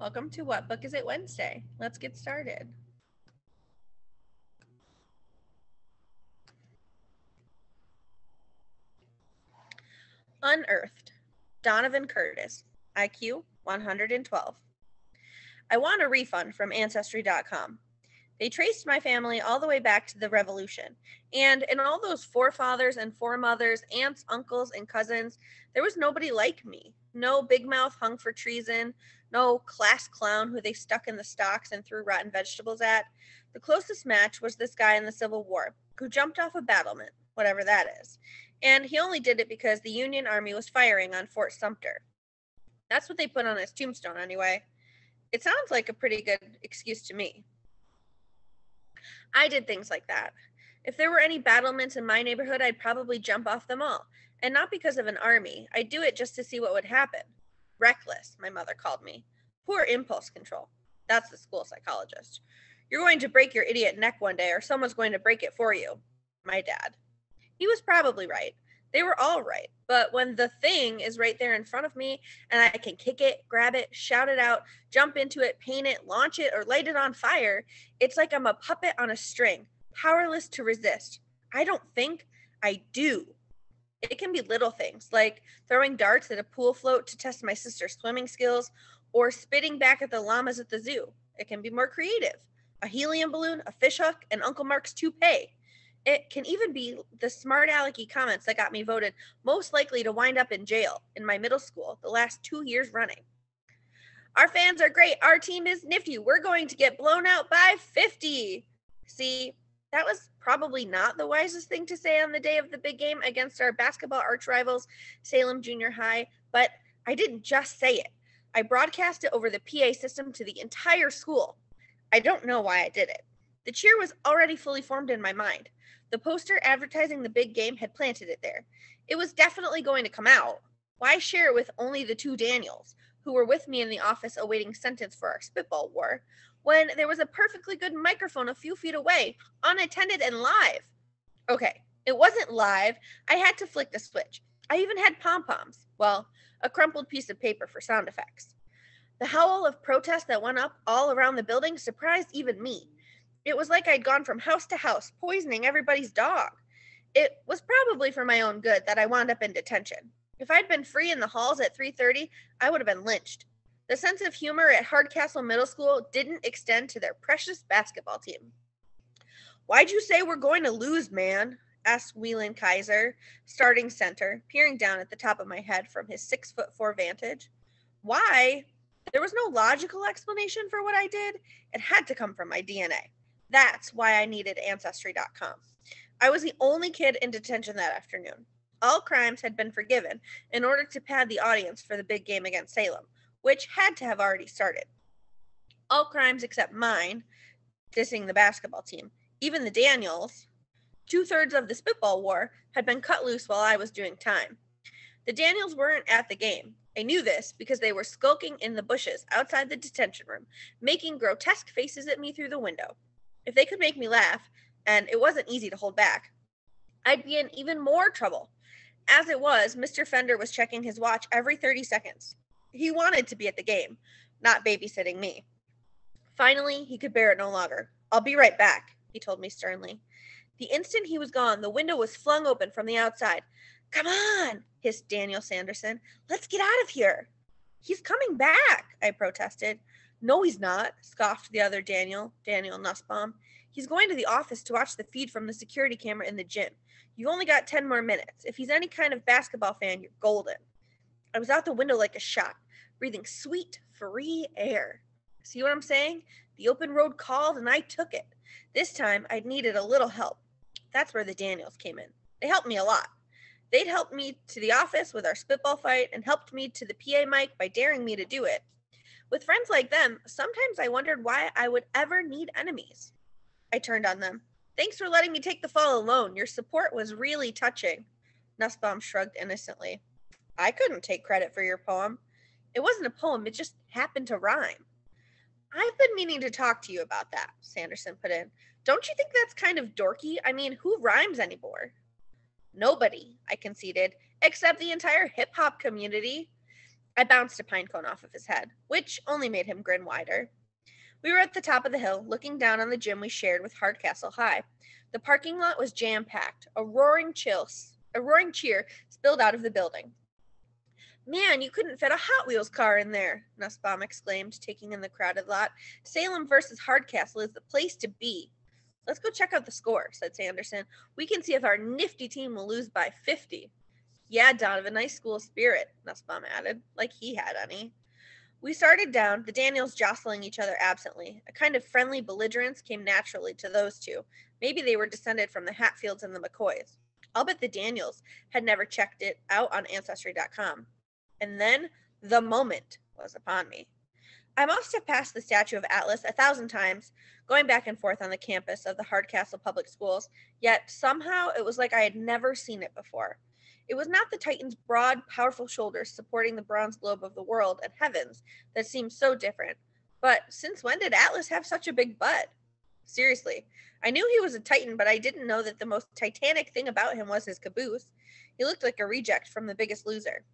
Welcome to What Book Is It Wednesday? Let's get started. Unearthed. Donovan Curtis. IQ 112. I want a refund from Ancestry.com. They traced my family all the way back to the revolution. And in all those forefathers and foremothers, aunts, uncles, and cousins, there was nobody like me. No big mouth hung for treason, no class clown who they stuck in the stocks and threw rotten vegetables at. The closest match was this guy in the Civil War who jumped off a battlement, whatever that is. And he only did it because the Union Army was firing on Fort Sumter. That's what they put on his tombstone, anyway. It sounds like a pretty good excuse to me. I did things like that. If there were any battlements in my neighborhood, I'd probably jump off them all. And not because of an army. I'd do it just to see what would happen. Reckless, my mother called me. Poor impulse control. That's the school psychologist. You're going to break your idiot neck one day, or someone's going to break it for you. My dad. He was probably right. They were all right. But when the thing is right there in front of me and I can kick it, grab it, shout it out, jump into it, paint it, launch it, or light it on fire, it's like I'm a puppet on a string, powerless to resist. I don't think, I do. It can be little things like throwing darts at a pool float to test my sister's swimming skills or spitting back at the llamas at the zoo. It can be more creative a helium balloon, a fishhook, and Uncle Mark's toupee. It can even be the smart alecky comments that got me voted most likely to wind up in jail in my middle school the last two years running. Our fans are great. Our team is nifty. We're going to get blown out by 50. See, that was probably not the wisest thing to say on the day of the big game against our basketball arch rivals, Salem Junior High, but I didn't just say it. I broadcast it over the PA system to the entire school. I don't know why I did it. The cheer was already fully formed in my mind. The poster advertising the big game had planted it there. It was definitely going to come out. Why share it with only the two Daniels, who were with me in the office awaiting sentence for our spitball war, when there was a perfectly good microphone a few feet away, unattended and live? Okay, it wasn't live. I had to flick the switch. I even had pom poms. Well, a crumpled piece of paper for sound effects. The howl of protest that went up all around the building surprised even me. It was like I'd gone from house to house, poisoning everybody's dog. It was probably for my own good that I wound up in detention. If I'd been free in the halls at 3:30, I would have been lynched. The sense of humor at Hardcastle Middle School didn't extend to their precious basketball team. Why'd you say we're going to lose, man? asked Whelan Kaiser, starting center, peering down at the top of my head from his six foot four vantage. Why? There was no logical explanation for what I did. It had to come from my DNA. That's why I needed Ancestry.com. I was the only kid in detention that afternoon. All crimes had been forgiven in order to pad the audience for the big game against Salem, which had to have already started. All crimes except mine, dissing the basketball team, even the Daniels, two thirds of the spitball war had been cut loose while I was doing time. The Daniels weren't at the game. I knew this because they were skulking in the bushes outside the detention room, making grotesque faces at me through the window. If they could make me laugh, and it wasn't easy to hold back, I'd be in even more trouble. As it was, Mr. Fender was checking his watch every 30 seconds. He wanted to be at the game, not babysitting me. Finally, he could bear it no longer. I'll be right back, he told me sternly. The instant he was gone, the window was flung open from the outside. Come on, hissed Daniel Sanderson. Let's get out of here. He's coming back, I protested. No, he's not, scoffed the other Daniel, Daniel Nussbaum. He's going to the office to watch the feed from the security camera in the gym. You've only got 10 more minutes. If he's any kind of basketball fan, you're golden. I was out the window like a shot, breathing sweet, free air. See what I'm saying? The open road called and I took it. This time I'd needed a little help. That's where the Daniels came in. They helped me a lot. They'd helped me to the office with our spitball fight and helped me to the PA mic by daring me to do it. With friends like them, sometimes I wondered why I would ever need enemies. I turned on them. Thanks for letting me take the fall alone. Your support was really touching. Nussbaum shrugged innocently. I couldn't take credit for your poem. It wasn't a poem, it just happened to rhyme. I've been meaning to talk to you about that, Sanderson put in. Don't you think that's kind of dorky? I mean, who rhymes anymore? Nobody, I conceded, except the entire hip hop community. I bounced a pinecone off of his head, which only made him grin wider. We were at the top of the hill, looking down on the gym we shared with Hardcastle High. The parking lot was jam packed. A roaring chill, a roaring cheer spilled out of the building. Man, you couldn't fit a Hot Wheels car in there, Nussbaum exclaimed, taking in the crowded lot. Salem versus Hardcastle is the place to be. Let's go check out the score, said Sanderson. We can see if our nifty team will lose by 50. Yeah, Donovan, nice school spirit, Nussbaum added, like he had any. We started down, the Daniels jostling each other absently. A kind of friendly belligerence came naturally to those two. Maybe they were descended from the Hatfields and the McCoys. I'll bet the Daniels had never checked it out on Ancestry.com. And then the moment was upon me. I must have passed the statue of Atlas a thousand times, going back and forth on the campus of the Hardcastle Public Schools, yet somehow it was like I had never seen it before. It was not the Titan's broad, powerful shoulders supporting the bronze globe of the world and heavens that seemed so different. But since when did Atlas have such a big butt? Seriously, I knew he was a Titan, but I didn't know that the most titanic thing about him was his caboose. He looked like a reject from the biggest loser.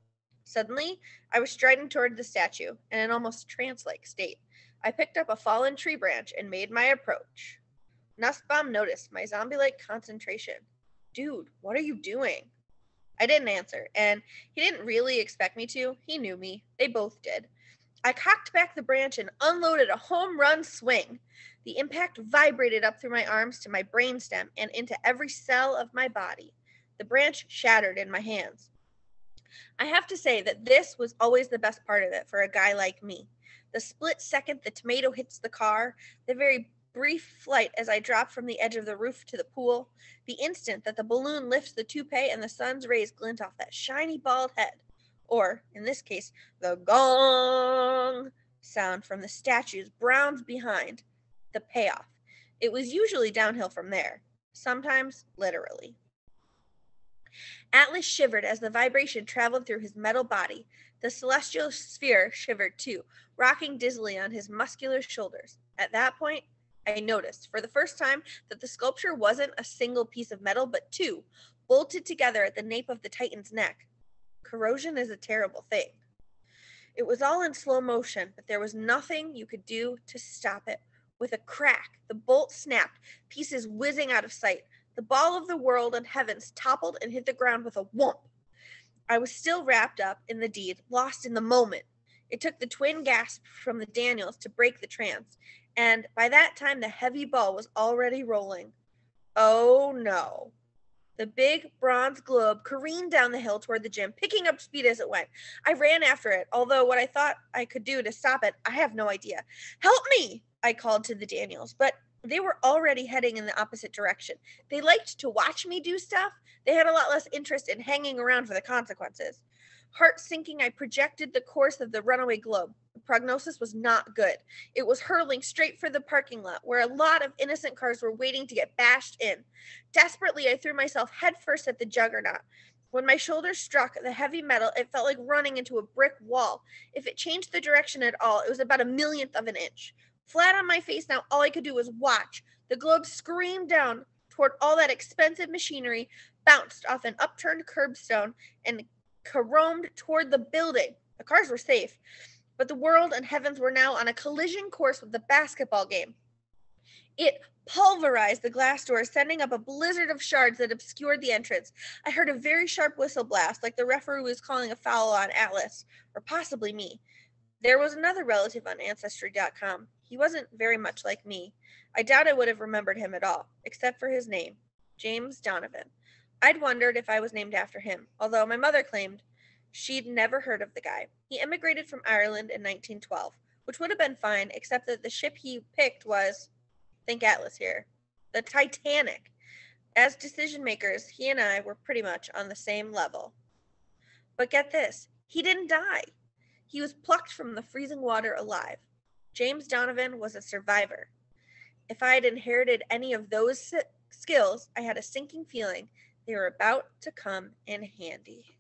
Suddenly, I was striding toward the statue in an almost trance like state. I picked up a fallen tree branch and made my approach. Nussbaum noticed my zombie like concentration. Dude, what are you doing? I didn't answer, and he didn't really expect me to. He knew me. They both did. I cocked back the branch and unloaded a home run swing. The impact vibrated up through my arms to my brainstem and into every cell of my body. The branch shattered in my hands. I have to say that this was always the best part of it for a guy like me. The split second the tomato hits the car, the very brief flight as I drop from the edge of the roof to the pool, the instant that the balloon lifts the toupee and the sun's rays glint off that shiny bald head, or, in this case, the gong sound from the statues browns behind, the payoff. It was usually downhill from there, sometimes literally. Atlas shivered as the vibration traveled through his metal body. The celestial sphere shivered too, rocking dizzily on his muscular shoulders. At that point, I noticed for the first time that the sculpture wasn't a single piece of metal, but two, bolted together at the nape of the Titan's neck. Corrosion is a terrible thing. It was all in slow motion, but there was nothing you could do to stop it. With a crack, the bolt snapped, pieces whizzing out of sight. The ball of the world and heavens toppled and hit the ground with a whomp. I was still wrapped up in the deed, lost in the moment. It took the twin gasps from the Daniels to break the trance, and by that time the heavy ball was already rolling. Oh no. The big bronze globe careened down the hill toward the gym, picking up speed as it went. I ran after it, although what I thought I could do to stop it, I have no idea. Help me! I called to the Daniels, but they were already heading in the opposite direction. They liked to watch me do stuff. They had a lot less interest in hanging around for the consequences. Heart sinking, I projected the course of the runaway globe. The prognosis was not good. It was hurling straight for the parking lot, where a lot of innocent cars were waiting to get bashed in. Desperately, I threw myself headfirst at the juggernaut. When my shoulders struck the heavy metal, it felt like running into a brick wall. If it changed the direction at all, it was about a millionth of an inch. Flat on my face now, all I could do was watch. The globe screamed down toward all that expensive machinery, bounced off an upturned curbstone, and caromed toward the building. The cars were safe, but the world and heavens were now on a collision course with the basketball game. It pulverized the glass doors, sending up a blizzard of shards that obscured the entrance. I heard a very sharp whistle blast, like the referee was calling a foul on Atlas, or possibly me. There was another relative on Ancestry.com. He wasn't very much like me. I doubt I would have remembered him at all, except for his name James Donovan. I'd wondered if I was named after him, although my mother claimed she'd never heard of the guy. He immigrated from Ireland in 1912, which would have been fine, except that the ship he picked was, think Atlas here, the Titanic. As decision makers, he and I were pretty much on the same level. But get this he didn't die. He was plucked from the freezing water alive. James Donovan was a survivor. If I had inherited any of those skills, I had a sinking feeling they were about to come in handy.